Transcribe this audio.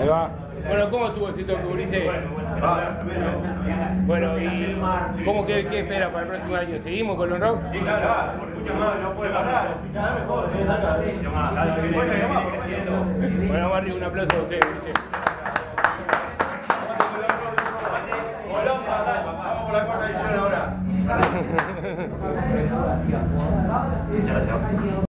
Ahí va. Bueno, ¿cómo estuvo ese toque, Ulises? Bueno, ¿y cómo que, qué espera para el próximo año? ¿Seguimos con los rock? Sí, claro, mucho más, no puede parar. Cada vez mejor, Bueno, Barrio, un aplauso a ustedes, Ulises. Vamos por la cuarta edición ahora.